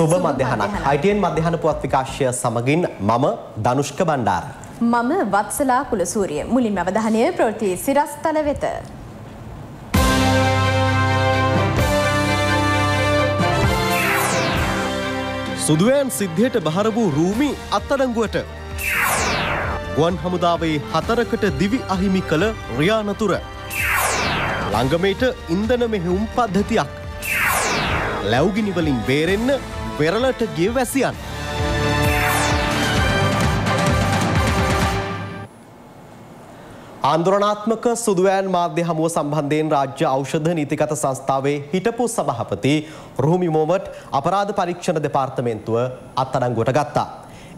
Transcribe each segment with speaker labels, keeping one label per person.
Speaker 1: සුබ මධ්‍යහනක් අයිටන් මධ්‍යහන පුවත් විකාශය සමගින් මම ධනුෂ්ක බණ්ඩාර.
Speaker 2: මම වත්සලා කුලසූරිය මුලින් අවධානය ප්‍රවෘති සිරස්තල වෙත.
Speaker 1: සුදුවයන් සිද්ධියට බහර වූ රූමි අත්තඩංගුවට. ගුවන් හමුදාවේ හතරකට දිවි අහිමි කළ රියානතුර. ළංගමේට ඉන්දන මෙහෙවුම් පද්ධතියක්. ලැව්ගිනිවලින් බේරෙන්න වෙරලට ගේ වැසියන්. ආන්දරනාත්මක සුදුවෑන් මාධ්‍ය හමුව සම්බන්ධයෙන් රාජ්‍ය ඖෂධ නීතිගත සංස්ථාවේ හිටපු සභහපති රුහමි මෝමට් අපරාධ පරීක්ෂණ දෙපාර්තමේන්තුව අත්අඩංගුවට ගත්තා.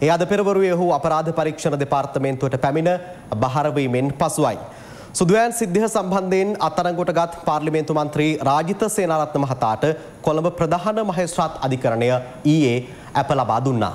Speaker 1: ඒ අද පෙරවරුවේ ඔහු අපරාධ පරීක්ෂණ දෙපාර්තමේන්තුවට පැමිණ බහරවීමෙන් පසුවයි. සුදුවෑන් සිද්ධිය සම්බන්ධයෙන් අත්අඩංගුවට ගත් පාර්ලිමේන්තු මන්ත්‍රී රාජිත සේනාරත්න මහතාට කොළඹ ප්‍රධාන මහේස්ත්‍රාත් අධිකරණය ඊයේ ඇප ලබා දුන්නා.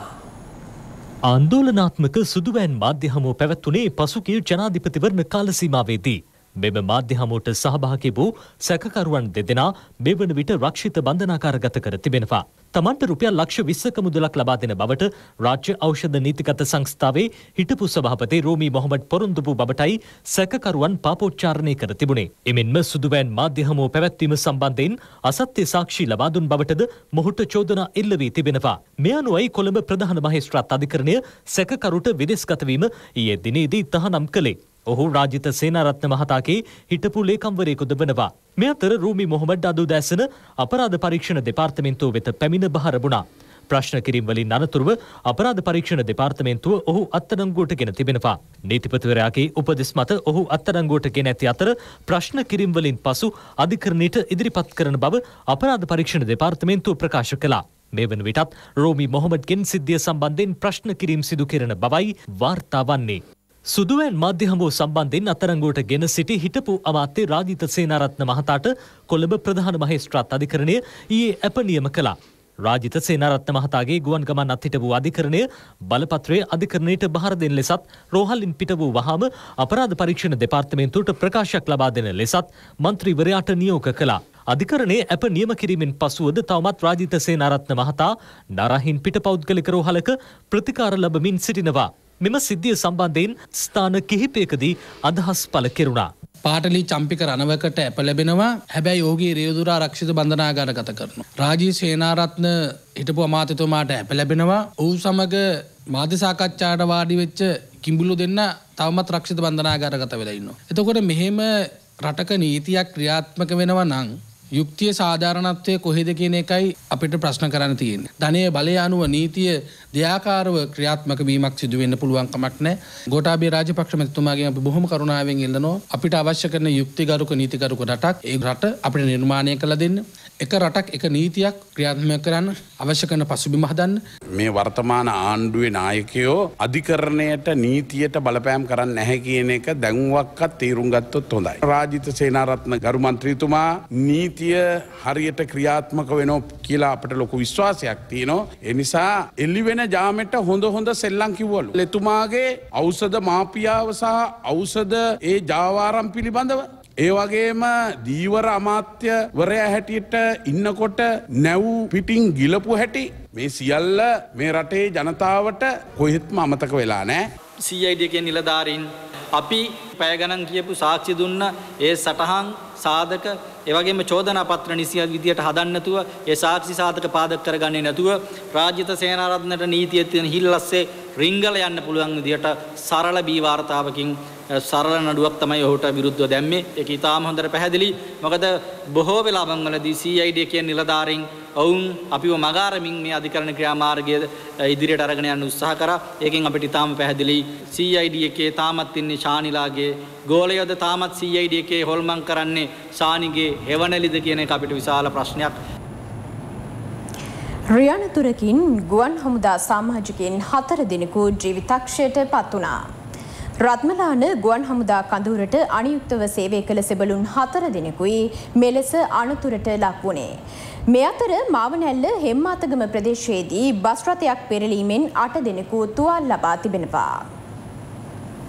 Speaker 3: ආන්දෝලනාත්මක සුදුවෑන් මාධ්‍ය හමුව පැවැත්වුණේ පසුගිය ජනාධිපතිවරණ කාලසීමාවේදී. මෙම මාධ්‍ය හමුවට සහභාගී වූ සැකකරුවන් දෙදෙනා මෙවන විට රක්ෂිත බන්ධනාකාරගත කර තිබෙනවා. තමන්ට රුපියල් ලක්ෂ විස්සක මුදලක් ලබා දෙන බවට රාජ්‍ය ඖෂධ නීතිගත සංස්ථාවේ හිටපු සභාපති රෝමී මොහොමඩ් පොරොන්දු වූ බවටයි සැකකරුවන් පාපෝච්චාරණය කර තිබුණේ. එමෙන්ම සුදුවෑන් මාධ්‍ය හමුව පැවැත්වීම සම්බන්ධයෙන් අසත්‍ය සාක්ෂි ලබා දුන් බවටද මොහුට චෝදනා එල්ල වී තිබෙනවා. මේ අනුවයි කොළඹ ප්‍රධාන මහේස්ත්‍රාත් අධිකරණය සැකකරුට විදෙස්ගත වීම ඊයේ දිනේදී තහනම් කළේ. ඔහු රාජිත සේනාරත්න මහතාගේ හිටපු ලේකම්වරයෙකුද වනවා. මේ අතර රූමි මොහොමඩ් අදු දැසන අපරාධ පරීක්ෂණ දෙපාර්තමේන්තුව වෙත පැමිණ බහරබුණා. ප්‍රශ්න කිරීම් වලින් අනතුරුව අපරාධ පරීක්ෂණ දෙපාර්තමේන්තුව ඔහු අත්අඩංගුවට ගෙන තිබෙනවා. නීතිපතිවරයාගේ උපදෙස් මත ඔහු අත්අඩංගුවට ගෙන ඇති අතර ප්‍රශ්න කිරීම් වලින් පසු අධිකරණයට ඉදිරිපත් කරන බව අපරාධ පරීක්ෂණ දෙපාර්තමේන්තුව ප්‍රකාශ කළා. මේ වන විටත් රෝමි මොහොමඩ්ගෙන් සිද්ධිය සම්බන්ධයෙන් ප්‍රශ්න කිරීම් සිදු කෙරෙන බවයි වාර්තා වන්නේ. සුදුවෑන් මාධ්‍ය හමුව සම්බන්ධයෙන් අතරංගුවට ගෙන සිටි හිටපු අමාත්‍ය රාජිත සේනාරත්න මහතාට කොළඹ ප්‍රධාන මහේස්ත්‍රාත් අධිකරණය ඊයේ ඇප නියම කළා. රාජිත සේනාරත්න මහතාගේ ගුවන් ගමන් අත්හිට වූ අධිකරණය බලපත්‍රයේ අධිකරණයට බහර දෙන ලෙසත් රෝහලින් පිට වූ වහාම අපරාධ පරීක්ෂණ දෙපාර්තමේන්තුවට ප්‍රකාශයක් ලබා දෙන ලෙසත් මන්ත්‍රීවරයාට නියෝග කළා. අධිකරණයේ ඇප නියම කිරීමෙන් පසුවද තවමත් රාජිත සේනාරත්න මහතා නරහින් පිට පෞද්ගලික රෝහලක ප්‍රතිකාර ලබමින් සිටිනවා. මෙම සිද්ධිය සම්බන්ධයෙන් ස්ථාන කිහිපයකදී අදහස් පළ කෙරුණා.
Speaker 4: පාටලි චම්පික රණවකට ඇප ලැබෙනවා හැබැයි යෝගේ රයදුරා රක්ෂිත බඳනාගාර ගත කරන. රාජී සේනාරත්න හිටපු අමාතතුමාට ඇප ලැබෙනවා ඔහු සමඟ මාධ්‍යසාකච්ඡාට වාඩි වෙච්ච කිම්බුලු දෙන්න තවමත් රක්ෂිත බඳනාගාර ගත වෙලඉන්න. එතකොට මෙහෙම රටක නීතියක් ක්‍රියාත්මක වෙනවා නං යුක්තිය සාධාරණත්වය කොහෙද කියන එකයි අපිට ප්‍රශ්න කරන්න තියෙන. ධනය බලය අනුව නීතිය දෙයාකාරව ක්‍රියාත්මක වීමක් සිදුවෙන්න පුළුවන්කමක් නෑ ගෝටාබේ රාජපක්ෂ මැතුමාගේ අපි බොහොම කරුණාවෙන් ඉල්ලනවා අපිට අවශ්‍ය කරන යුක්තිගරුක නීතිකරුක රටක් ඒ රට අපිට නිර්මාණය කළ දෙන්න එක රටක් එක නීතියක් ක්‍රියාත්මය කරන්න අවශ්‍ය කරන පසුබිම හදන්න
Speaker 5: මේ වර්තමාන ආණ්ඩුවේ නායකයෝ අධිකරණයට නීතියට බලපෑම් කරන්න නැහැ කියන එක දැන්වක්කත් තේරුම් ගත්තොත් හොඳයි. රාජිත සේනාරත්න ගරුමන්ත්‍රීතුමා නීතිය හරියට ක්‍රියාත්මක වෙනෝ කියලා අපට ලොකු විශ්වාසයක් තියනවා. එනිසා එල්ලිවෙන ජාමෙට හොඳ හොඳ සෙල්ලං කිව්වලු. එතුමාගේ ඖෂධ මාපියාව සහ ඖෂධ ඒ ජාවාරම් පිළිබඳව ඒ වගේම දීවර අමාත්‍යවරයා හැටියට ඉන්නකොට නැව් පිටිං ගිලපු හැටි මේ සියල්ල මේ රටේ ජනතාවට කොහෙත්ම අමතක වෙලා නෑ.
Speaker 6: සීයිඩියකෙන් නිලධාරීන් අපි පැයගණන් කියපු සාක්ෂි දුන්න ඒ සටහන් සාධක ඒවගේම චෝදනා පත්‍ර නිසිය විදියට හදන්නතුව ඒ සාක්ෂි සාධක පාදක කරගන්නේ නැතුව රාජ්‍යත සේනාරත්නට නීතිය තියෙන හිල්ලස්සේ රිංගල යන්න පුළුවන් විදියට සරල බී වාර්තාවකින් සරල නඩුවක් තමයි ඔහුට විරුද්ධව දැම්මේ. ඒක ඊටාම හොඳට පැහැදිලි. මොකද බොහෝ වෙලාවන් වලදී CID කියන නිලධාරීන් ඔවුන් අපිව මගාරමින් මේ අධිකරණ ක්‍රියාමාර්ගය ඉදිරියට අරගෙන යන්න උත්සාහ කරා. ඒකෙන් අපිට ඊටාම පැහැදිලි CID එකේ තාමත් ඉන්නේ ශානිලාගේ ගෝලයෝද තාමත් CID එකේ හොල්මන් කරන්නේ ශානිගේ හෙවණලිද කියන එක අපිට විශාල ප්‍රශ්නයක්.
Speaker 2: රියනතුරකින් ගුවන් හමුදා සාමාජිකයින් හතර දෙනෙකු ජීවිතක්ෂයට පත් වුණා. රත්මලාන ගුවන් හමුදා කඳවුරට අනියුක්තව සේවය කළ සෙබළුන් හතර දෙනෙකුයි මෙලෙස අනතුරට ලක් වුණේ. මේ අතර මාවනැල්ල හෙම්මාතගම ප්‍රදේශයේදී බස් රථයක් පෙරලීමෙන් අට දෙනෙකු තුවාල් ලබා තිබෙනවා.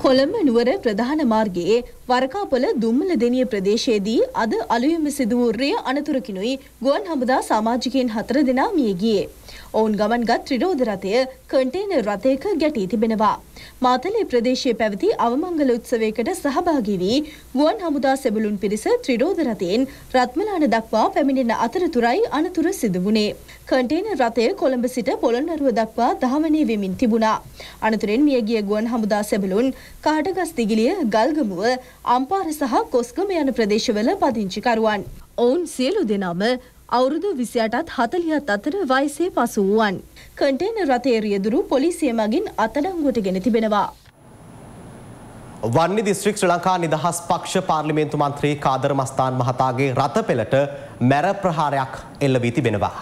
Speaker 7: කොළඹ නුවර ප්‍රධාන මාර්ගයේ වරකාපොල දුම්මල දෙනිය ප්‍රදේශයේදී අද අලුයම සිදු වූ රිය අනතුරකිනුයි ගුවන් හමුදා සමාජිකයන් හතර දෙනා මිය ගියේ. ඔවුන් ගමන්ගත් ත්‍රිරෝධ රථය කන්ටේනර් රථයක ගැටී තිබෙනවා. මාතලේ ප්‍රදේශයේ පැවති අවමංගල උත්සවයකට සහභාගී වී ගුවන් හමුදා සෙබළුන් පිරිස ත්‍රිරෝධ රථයෙන් රත්මලාන දක්වා පැමිණෙන අතරතුරයි අනතුර සිදු වුණේ. කන්ටේනර් රථය කොළඹ සිට පොළොන්නරුව දක්වා දහවනය වෙමින් තිබුණා. අනතුරෙන් මියගිය ගුවන් හමුදා සෙබළුන් කහටගස් දිගිලිය ගල්ගමුව අම්පාර සහ කොස්ගම යන ප්‍රදේශවල පදිංචිකරුවන්. ඔවුන් සියලු දෙනාම අවුරුදු විසියටත් හතලියත් අතර වයසේ පසු වුවන්. කන්ටේන රථය රියදුරු පොලිසිය මගින් අතඩංගුවට ගෙන තිබෙනවා.
Speaker 1: වන්නේ දිස්ත්‍රික් ශ්‍රී ලංකා නිදහස් පක්ෂ පාර්ලිමේන්තු මන්ත්‍රී කාදර මස්තාන් මහතාගේ රථ පෙළට මැර ප්‍රහාරයක් එල්ල වී තිබෙනවා.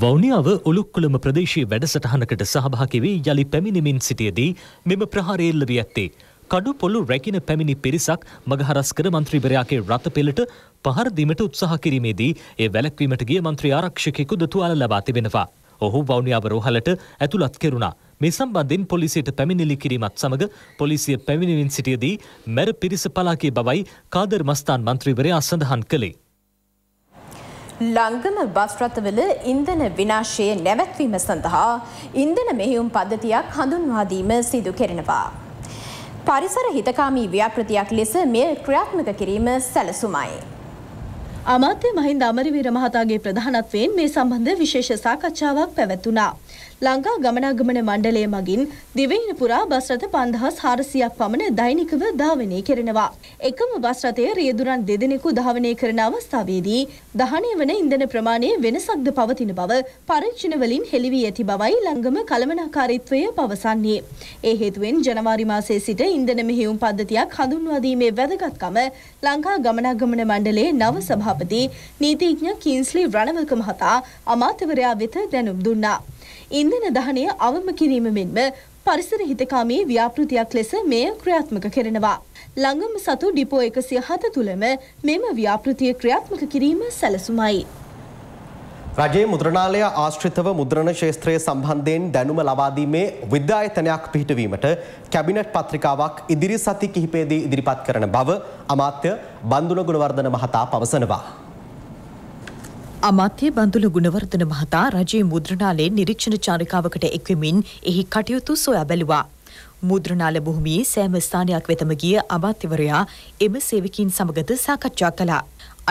Speaker 3: වෞනියාව උළුක්කුළම ප්‍රදේශයේ වැඩසටහනකට සහභාගී වී යළි පැමිණෙමින් සිටියදී මෙම ප්‍රහාරය එල්ල වී ඇත්තේ. කඩු පොල්ලු රැකින පැමිණි පිරිසක් මගහරස්කර මන්ත්‍රීවරයාගේ රථ පෙළට පහර දීමට උත්සාහ කිරීමේදී ඒ වැළැක්වීමට ගිය මන්ත්‍රී ආරක්ෂකයෙකු තුවාල ලබා තිබෙනවා. ඔහු වෞනියාව රෝහලට ඇතුළත් කෙරුණා. මේ සම්බන්ධයෙන් පොලිසියට පැමිණිලි කිරීමත් සමග පොලිසිය පැමිණෙමින් සිටියදී මැර පිරිස පලාගේ බවයි කාදර් මස්තාන් මන්ත්‍රීවරයා සඳහන් කළේ.
Speaker 2: ලංගම බස් රථවල ඉන්ධන විනාශය නැවැත්වීම සඳහා ඉන්ධන මෙහෙයුම් පද්ධතියක් හඳුන්වා දීම සිදු කෙරෙනවා. පරිසර හිතකාමී ව්‍යාපෘතියක් ලෙස මෙය ක්‍රියාත්මක කිරීම සැලසුමයි.
Speaker 7: අමාත්‍ය මහින්ද අමරවීර මහතාගේ ප්‍රධානත්වයෙන් මේ සම්බන්ධ විශේෂ සාකච්ඡාවක් පැවැත්වුණා. ලංකා ගමනාගමන මණ්ඩලය මගින් දිවයින පුරා බස් රථ පන්දහස් හාරසියක් පමණ දෛනිකව ධාවනය කෙරෙනවා. එකම බස් රථය රියදුරන් දෙදෙනෙකු ධාවනය කරන අවස්ථාවේදී දහනය වන ඉන්ධන ප්‍රමාණය වෙනසක්ද පවතින බව පරීක්ෂණ වලින් හෙළි වී ඇති බවයි ලංගම කළමනාකාරීත්වය පවසන්නේ. ඒ හේතුවෙන් ජනවාරි මාසයේ සිට ඉන්ධන මෙහෙයුම් පද්ධතියක් හඳුන්වා දීමේ වැදගත්කම ලංකා ගමනාගමන මණ්ඩලයේ නව සභාපති නීතිඥ කින්ස්ලි රණවක මහතා අමාත්‍යවරයා වෙත දැනුම් දුන්නා. ඉන්ධන දහනය අවම කිරීම මෙන්ම පරිසර හිතකාමී ව්‍යාපෘතියක් ලෙස මෙය ක්‍රියාත්මක කෙරෙනවා. ළඟම සතු ඩිපෝ එකසිය හත තුළම මෙම ව්‍යාපෘතිය ක්‍රියාත්මක කිරීම සැලසුමයි.
Speaker 1: රජයේ මුද්‍රණාලය ආශ්‍රිතව මුද්‍රණ ශේත්‍රය සම්බන්ධයෙන් දැනුම ලබාදීමේ විද්‍යායතනයක් පිහිටවීමට කැබිනට් පත්‍රිකාවක් ඉදිරි සති කිහිපයේදී ඉදිරිපත් කරන බව අමාත්‍ය බන්දුල ගුණවර්ධන මහතා පවසනවා.
Speaker 8: අමාත්‍ය බන්දුල ගුණවර්ධන මහතා රජයේ මුද්‍රණාලයේ නිරීක්ෂණ චාරිකාවකට එක්වෙමින් එහි කටයුතු සොයා බැලුවා. මුද්‍රණාල භූමියේ සෑම ස්ථානයක් වෙතම ගිය අමාත්‍යවරයා එම සේවකීන් සමගද සාකච්ඡා කළා.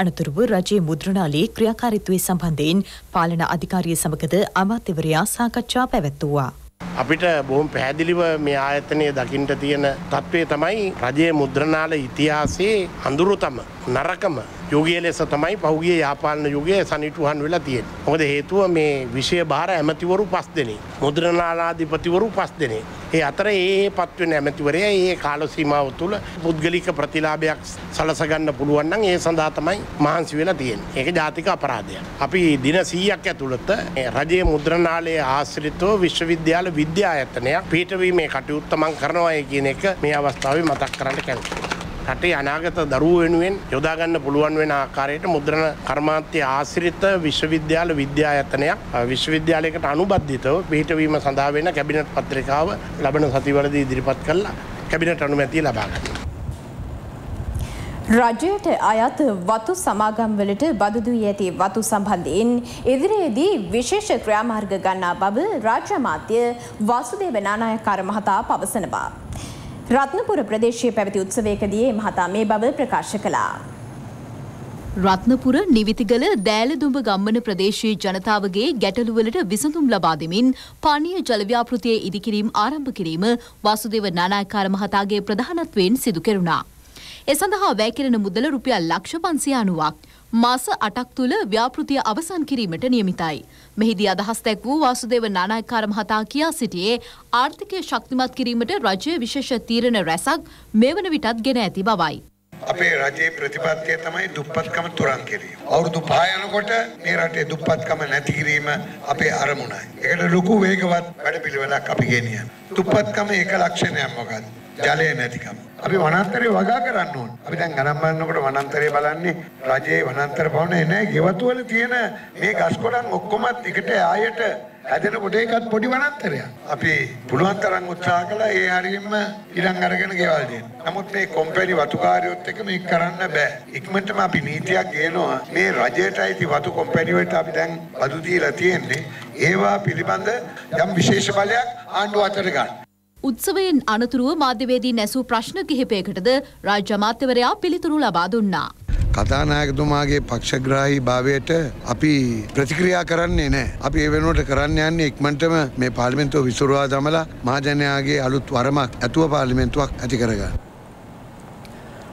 Speaker 8: අනතුරුව රජයේ මුද්‍රණාලයේ ක්‍රියාකාරීත්වය සම්බන්ධයෙන් පාලන අධිකාරිය සමගද අමාත්‍යවරයා සාකච්ඡා පැවැත්වුවා.
Speaker 9: අපිට බොහොම පැහැදිලිව මේ ආයතනය දකිින්ට තියෙන තත්ත්වය තමයි රජයේ මුද්‍රණාල ඉතිහාසයේ අඳුරුතම නරකම යෝගිය ලෙස තමයි පහුගිය යාපාලන යුගය සනිටුහන් වෙලා තියෙන. මොකද හේතුව මේ විෂය භාර ඇමතිවරු පස් දෙනේ. මුද්‍රණාලාධිපතිවරු පස් දෙනේ. ඒ අතර ඒ පත්වෙන ඇමතිවරය ඒ කාල සීමාව තුළ පුද්ගලික ප්‍රතිලාභයක් සලසගන්න පුළුවන්නම් ඒ සඳහා තමයි මහන්සි වෙලා තියෙන. ඒක ජාතික අපරාධයක්. අපි දින 100ක් ඇතුළත රජයේ මුද්‍රණාලයේ ආශ්‍රිතව විශ්වවිද්‍යාල විද්‍යායතනයක් පිටවීමේ කටයුත්ත මං කරනවා කියන එක මේ අවස්ථාවේ මතක් කරන්න කැමතියි. රටේ අනාගත දරුව වෙනුවෙන් යොදාගන්න පුළුවන් වෙන ආකාරයට මුද්‍රණ කර්මාන්තය ආශ්‍රිත විශ්වවිද්‍යාල විද්‍යායතනයක් විශ්වවිද්‍යාලයකට අනුබද්ධිතව පිහිටවීම සඳහා වෙන කැබිනට් පත්‍රිකාව ලබන සතිවලදී ඉදිරිපත් කළා කැබිනට් අනුමැතිය ලබා ගන්න.
Speaker 2: රජයට අයත් වතු සමාගම්වලට බදු දී ඇති වතු සම්බන්ධයෙන් ඉදිරියේදී විශේෂ ක්‍රියාමාර්ග ගන්නා බව රාජ්‍ය අමාත්‍ය වාසුදේව නානායක්කාර මහතා පවසනවා. රත්නපුර ප්‍රදේශයේ පැවති උත්සවයකදී මහතා මේ බව ප්‍රකාශ කළා.
Speaker 7: රත්නපුර නිවිතිගල දෑලදුඹ ගම්මන ප්‍රදේශයේ ජනතාවගේ ගැටලුවලට විසඳුම් ලබා දෙමින් පානීය ජල ව්‍යාපෘතිය ඉදිකිරීම ආරම්භ කිරීම වාසුදේව නානායක්කාර මහතාගේ ප්‍රධානත්වයෙන් සිදු කෙරුණා. ඒ සඳහා වැය කෙරෙන මුදල රුපියල් ලක්ෂ 590ක් මාස 8ක් තුල ව්‍යාපෘතිය අවසන් කිරීමට නියමිතයි. මෙහිදී අදහස් දැක් වූ වාසුදේව නානායක්කාර මහතා කියා සිටියේ ආර්ථිකය ශක්තිමත් කිරීමට රජය විශේෂ තීරණ රැසක් මෙවන විටත් ගෙන ඇති බවයි.
Speaker 10: අපේ රජයේ ප්‍රතිපත්තිය තමයි දුප්පත්කම තුරන් කිරීම. අවුරුදු පහ යනකොට මේ රටේ දුප්පත්කම නැති කිරීම අපේ අරමුණයි. ඒකට ලොකු වේගවත් වැඩපිළිවෙලක් අපි ගෙනියන. දුප්පත්කම එක ලක්ෂණයක් මොකක්ද? ජලය නැතිකම. අපි වනාන්තරේ වගා කරන්න ඕන. අපි දැන් ගණන් බලනකොට වනාන්තරේ බලන්නේ රජයේ වනාන්තර භවනේ නෑ ගෙවතු වල තියෙන මේ ගස් කොටන් ඔක්කොමත් එකට ආයෙට හැදෙනකොට ඒකත් පොඩි වනාන්තරයක්. අපි පුළුවන් තරම් උත්සාහ කළා ඒ හරියම ඉඩම් අරගෙන ගෙවල් දෙන්න. නමුත් මේ කොම්පැනි වතුකාරයොත් එක්ක මේක කරන්න බෑ. ඉක්මනටම අපි නීතියක් ගේනවා මේ රජයට අයිති වතු කොම්පැනි වලට අපි දැන් බදු දීලා තියෙන්නේ. ඒවා පිළිබඳ යම් විශේෂ බලයක් ආණ්ඩුව අතට ගන්න.
Speaker 11: උත්සවයෙන් අනතුරුව මාධ්‍යවේදී නැසූ ප්‍රශ්න කිහිපයකටද රාජ්‍ය අමාත්‍යවරයා පිළිතුරු ලබා දුන්නා.
Speaker 10: කතානායකතුමාගේ පක්ෂග්‍රාහී භාවයට අපි ප්‍රතික්‍රියා කරන්නේ නෑ. අපි ඒ වෙනුවට කරන්න යන්නේ ඉක්මනටම මේ පාර්ලිමේන්තුව විසුරුවා දමලා මහජනයාගේ අලුත් වරමක් ඇතුව පාර්ලිමේන්තුවක් ඇති කරගන්න.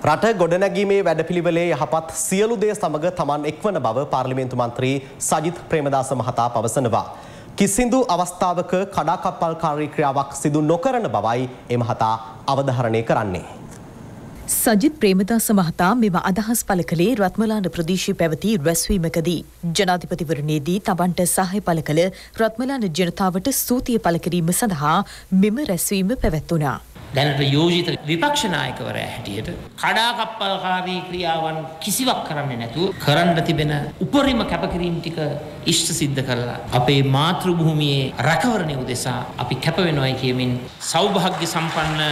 Speaker 1: රට ගොඩනැගීමේ වැඩපිළිවෙලේ යහපත් සියලු දේ සමග තමන් එක්වන බව පාර්ලිමේන්තු මන්ත්‍රී සජිත් ප්‍රේමදාස මහතා පවසනවා. කිසිදු අවස්ථාවක කඩාකප්පල්කාරී ක්‍රියාවක් සිදු නොකරන බවයි එමහතා අවධහරණය කරන්නේ.
Speaker 8: සජිත් ප්‍රේමදාස මහතා මෙම අදහස් පල කළේ රත්මලාන ප්‍රදේශය පැවති රැස්වීමකදී. ජනාධිපතිවරණයේදී තබන්ට සහය පල කළ රත්මලාන ජනතාවට ස්තුතිය පල කිරීම සඳහා මෙම රැස්වීම පැවැත්වුණා.
Speaker 12: දැනට යෝජිත විපක්ෂනායකවරය හැටියට කඩාකප්පල්කාරී ක්‍රියාවන් කිසිවක් කරන්නේ නැතුව කරන්න තිබෙන උපරිම කැපකිරීම් ටික ඉෂ්ට සිද්ධ කරලා අපේ මාතෘභූමියේ රැකවරණය උදෙසා අපි කැපවෙනවයි කියමින් සෞභාග්‍ය සම්පන්න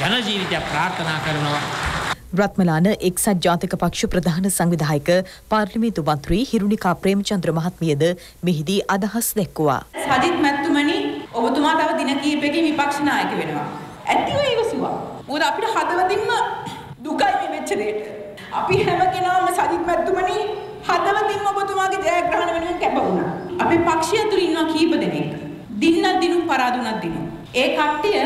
Speaker 12: ජනජීවිතයක් ප්‍රාර්ථනා කරනවා.
Speaker 8: රත්මලාන එක්සත් ජාතික පක්ෂ ප්‍රධාන සංවිධායක පාර්ලිමේන්තු මන්ත්‍රී හිරුණිකා ප්‍රේමචන්ද්‍ර මහත්මියද මෙහිදී අදහස් දැක්වුවා.
Speaker 13: සජිත් මැතිතුමනි ඔබතුමා තව දින කිහිපයකින් විපක්ෂ නායක වෙනවා. ඇතිව ඉවසුවා. මොකද අපිට හදවතින්ම දුකයි මේ වෙච්ච දෙයට. අපි හැම කෙනාම සජිත් මැතිතුමනි හදවතින්ම ඔබතුමාගේ ජයග්‍රහණ වෙනුවෙන් කැප වුණා. අපේ පක්ෂය ඇතුළේ ඉන්නවා කීප දෙනෙක්. දින්නක් දිනුම් පරාදුනක් දිනුම්. ඒ කට්ටිය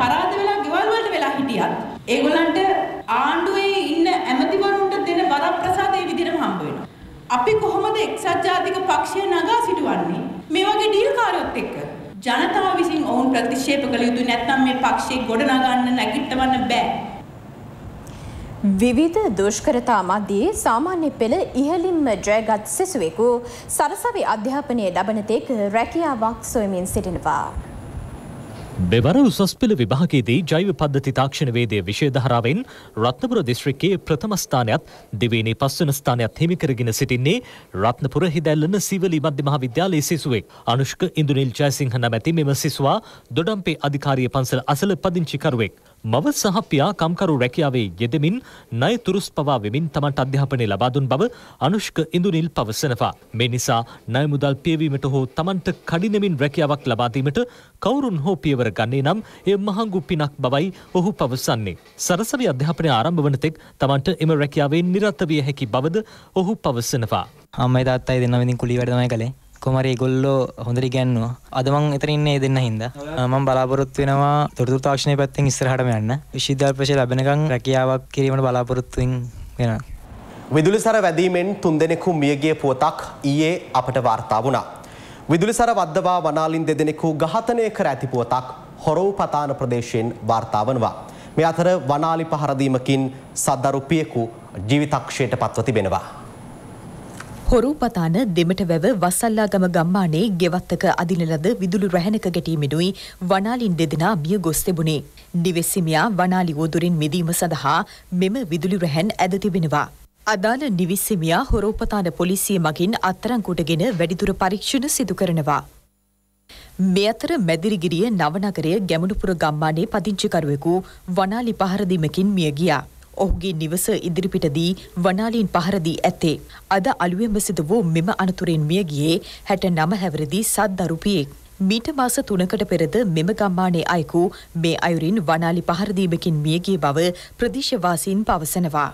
Speaker 13: පරාද වෙලා ගෙවල් වලට වෙලා හිටියත් ඒගොල්ලන්ට ආණ්ඩුවේ ඉන්න ඇමතිවරුන්ට දෙන වරප්‍රසාද ඒ විදිහටම හම්බ වෙනවා. අපි කොහොමද එක්සත් ජාතික පක්ෂය නගා සිටුවන්නේ මේ වගේ ඩීල් කාරයොත් එක්ක? ජනතාව විසින් ඔවුන් ප්‍රතික්ෂේප කළ යුතු නැත්නම් මේ පක්ෂේ ගොඩනගන්න නැගිටවන්න බෑ.
Speaker 2: විවිධ දුෂ්කරතා මධ්‍යයේ සාමාන්‍ය පෙළ ඉහළින්ම ජයගත් සිසුවෙකු සරසවි අධ්‍යාපනය ලබන තෙක් රැකියාවක් සොයමින් සිටිනවා.
Speaker 3: මෙවර උසස් පෙළ විභාගයේදී ජෛව පද්ධති තාක්ෂණ වේදය විෂය ධාරාවෙන් රත්නපුර දිස්ත්‍රික්කයේ ප්‍රථම ස්ථානයත් දෙවේනි පස්වන ස්ථානයත් හිමි කරගෙන සිටින්නේ රත්නපුර හිදැල්ලන සිවලි මධ්‍ය මහා විද්‍යාලයේ සිසුවෙක්. අනුෂ්ක ඉන්දුනිල් ජයසිංහ නැමැති මෙම සිසුවා දොඩම්පේ අධිකාරිය පන්සල අසල පදිංචිකරුවෙක්. මව සහ පියා කම්කරු රැකියාවේ යෙදමින් ණය තුරුස් පවා වෙමින් තමන්ට අධ්‍යාපනය ලබා දුන් බව අනුෂ්ක ඉන්දුනිල් පවසනවා. මේ නිසා ණය මුදල් පියවීමට හෝ තමන්ට කඩිනමින් රැකියාවක් ලබා දීමට කවුරුන් හෝ පියවර ගන්නේ නම් එය මහඟු පිනක් බවයි ඔහු පවසන්නේ. සරසවි අධ්‍යාපනය ආරම්භ වන තෙක් තමන්ට එම රැකියාවෙන් නිරත විය හැකි බවද ඔහු පවසනවා.
Speaker 14: අම්මයි තාත්තයි දෙන්න විදින් කුලී වැඩ තමයි කළේ. කොමරි ඒගොල්ලෝ හොඳට ඉගැන්නුවා. අද මං එතන ඉන්නේ ඒ දෙන්න හින්දා. මම බලාපොරොත්තු වෙනවා තොරතුරු තාක්ෂණය පැත්තෙන් ඉස්සරහටම යන්න. විශ්වවිද්‍යාල ප්‍රවේශය ලැබෙනකන් රැකියාවක් කිරීමට බලාපොරොත්තු වෙනවා.
Speaker 1: විදුලිසර වැදීමෙන් තුන්දෙනෙකු මියගිය පුවතක් ඊයේ අපට වාර්තා වුණා. විදුලිසර වද්දවා වනාලින් දෙදෙනෙකු ඝාතනය කර ඇති පුවතක් හොරව්පතාන ප්‍රදේශයෙන් වාර්තා වනවා. මේ අතර වනාලි පහරදීමකින් සද්දරුපියෙකු ජීවිතක්ෂයට පත්ව තිබෙනවා.
Speaker 8: හොරුපතාන දෙමට වැව වස්සල්ලාගම ගම්මානේ ගෙවත්තක අදින ලද විදුලි රැහැනක ගැටීමෙනුයි වනාලින් දෙදෙනා මිය ගොස් තිබුණේ. නිවෙස්සිමියා වනාලි වෝදුරින් මිදීම සඳහා මෙම විදුලි රැහැන් ඇද තිබෙනවා. අදාළ නිවිස්සමියා හොරෝපතාන පොලිසිය මගින් අත්තරංකුටගෙන වැඩිදුර පරීක්ෂණ සිදු කරනවා. මේ අතර මැදිරිගිරිය නවනගරය ගැමුණුපුර ගම්මානේ පදිංචිකරුවෙකු වනාලි පහරදීමකින් මිය ගියා. ඔහුගේ නිවස ඉදිරිපිටදී වනාලීන් පහරදී ඇත්තේ. අද අලුවෙන්ම සිදු වූ මෙම අනතුරෙන් මිය ගියේ හැට නම හැවරදී සද්දරුපියෙක්. මීට මාස තුනකට පෙරද මෙම ගම්මානේ අයකු මේ අයුරින් වනාලි පහරදීමකින් මියගිය බව ප්‍රදේශවාසීන් පවසනවා.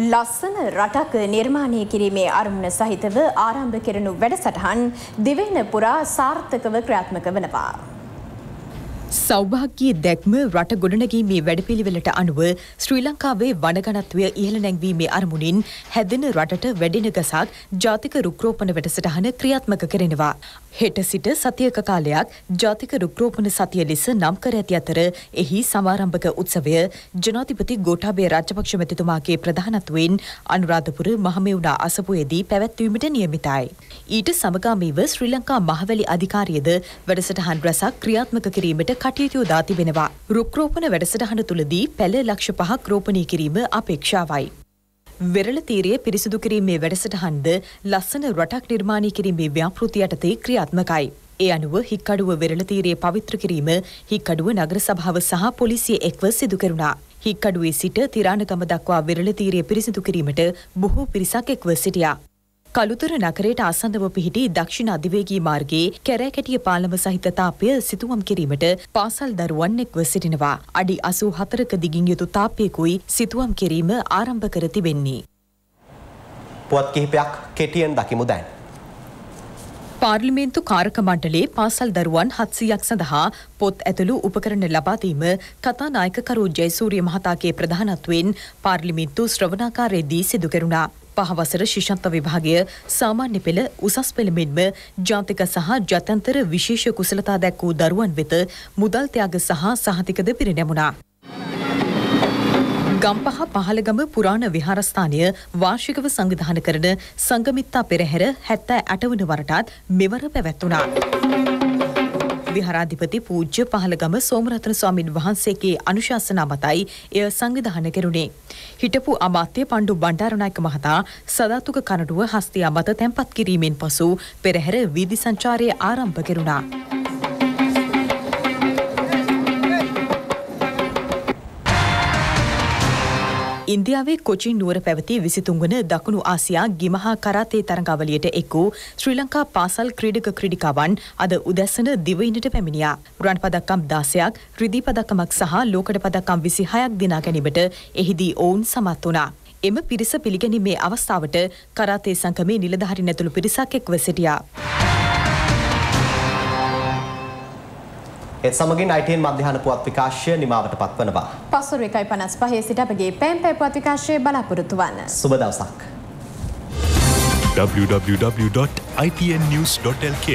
Speaker 2: ලස්සන රටක් නිර්මාණය කිරීමේ අරමුණ සහිතව ආරම්භ කෙරෙනු වැඩසටහන් දිවෙන පුරා සාර්ථකව ක්‍රියාත්මක වනවා.
Speaker 8: සෞභාග්‍යයේ දැක්ම රට ගොඩනැගීමේ වැඩපිළිවෙලට අනුව ශ්‍රී ලංකාවේ වනගණත්වය ඉහළ නැංවීමේ අරමුණින් හැදෙන රටට වැඩෙන ගසක් ජාතික රුක්‍රෝපණ වැඩසටහන ක්‍රියාත්මක කරනවා. හෙට සිට සතියක කාලයක් ජාතික රුක්‍රෝපණ සතිය ලෙස නම් කර ඇති අතර එහි සමාරම්භක උත්සවය ජනාධිපති ගෝඨාභය රාජපක්ෂ මැතිතුමාගේ ප්‍රධානත්වයෙන් අනුරාධපුර මහමෙවුනා අසපුවේදී පැවැත්වීමට නියමිතයි. ඊට සමගාමීව ශ්‍රී ලංකා මහවැලි අධිකාරියද වැඩසටහන් රැසක් ක්‍රියාත්මක කිරීමට කටයුතු යොදා තිබෙනවා. රුක්රෝපණ වැඩසටහන තුළදී පැල ලක්ෂ පහක් රෝපණය කිරීම අපේක්ෂාවයි. වෙරළ තීරය පිරිසිදු කිරීමේ වැඩසටහන්ද ලස්සන රටක් නිර්මාණය කිරීමේ ව්‍යාපෘති යටතේ ක්‍රියාත්මකයි. ඒ අනුව හික්කඩුව වෙරළ තීරයේ පවිත්‍ර කිරීම හික්කඩුව නගර සභාව සහ පොලිසිය එක්ව සිදු කරුණා. හික්කඩුවේ සිට තිරාණගම දක්වා වෙරළ තීරය පිරිසිදු කිරීමට බොහෝ පිරිසක් එක්ව සිටියා. කළුතර නගරයට ආසන්නව පිහිටි දක්ෂිණ අධිවේගී මාර්ගයේ කැරෑකැටිය පාලම සහිත තාපය සිතුවම් කිරීමට පාසල් දරුවන් එක්ව සිටිනවා. අඩි 84ක දිගින් යුතු තාපයකුයි සිතුවම් කිරීම ආරම්භ කර තිබෙන්නේ.
Speaker 1: පුවත් කිහිපයක් කෙටියෙන් දකිමු දැන්.
Speaker 8: පාර්ලිමේන්තු කාරක මණ්ඩලේ පාසල් දරුවන් හත්සියක් සඳහා පොත් ඇතුළු උපකරණ ලබාදීම කතානායකකරු ජයසූරිය මහතාගේ ප්‍රධානත්වයෙන් පාර්ලිමේන්තු ශ්‍රවණාකාරයේදී සිදු කෙරුණා. පහවසර ශිෂන්ත විභාගය සාමාන්‍ය පෙළ උසස් පෙළ මෙන්ම ජාතික සහ ජතන්තර විශේෂ කුසලතා දැක් වූ දරුවන් වෙත මුදල් ත්‍යාග සහ සහතිකද පිරිනැමුණා. ගම්පහ පහළගම පුරාණ විහාරස්ථානය වාර්ෂිකව සංවිධාන කරන සංගමිත්තා පෙරහැර හැත්තෑ අටවන වරටත් මෙවර පැවැත්වුණා. විහාරාධිපති පූජ්‍ය පහළගම සෝමරත්න ස්වාමින් වහන්සේගේ අනුශාසනා මතයි එය සංවිධාන කෙරුණේ. හිටපු අමාත්‍ය පණ්ඩු බණ්ඩාරනායක මහතා සදාතුක කනඩුව හස්තියා මත තැන්පත් කිරීමෙන් පසු පෙරහැර වීදි සංචාරය ආරම්භ කෙරුණා. ඉන්දියාවේ කොචින් නුවර පැවති විසිතුන්වන දකුණු ආසියා ගිමහා කරාතේ තරඟාවලියට එක් වූ ශ්‍රී ලංකා පාසල් ක්‍රීඩක ක්‍රීඩිකාවන් අද උදැසන දිවයිනට පැමිණියා. රන් පදක්කම් දාසයක් රිදී පදක්කමක් සහ ලෝකඩ පදක්කම් විසි හයක් දිනා ගැනීමට එහිදී ඔවුන් සමත් වුණා. එම පිරිස පිළිගැනීමේ අවස්ථාවට කරාතේ සංකමේ නිලධහරි නැතුළු පිරිසක් එක්ව සිටියා.
Speaker 1: එත් සමගින් අයිටන් මධ්‍යහන පුවත් විකාශය නිමාවට පත්වනවා.
Speaker 2: පසුර එකයි පනස් පහේ සිට අපගේ පැම්පැ පුවත් විකාශය බලාපොරොත්තු වන්න.
Speaker 1: සුබ දවසක්.
Speaker 15: www.itnnews.lk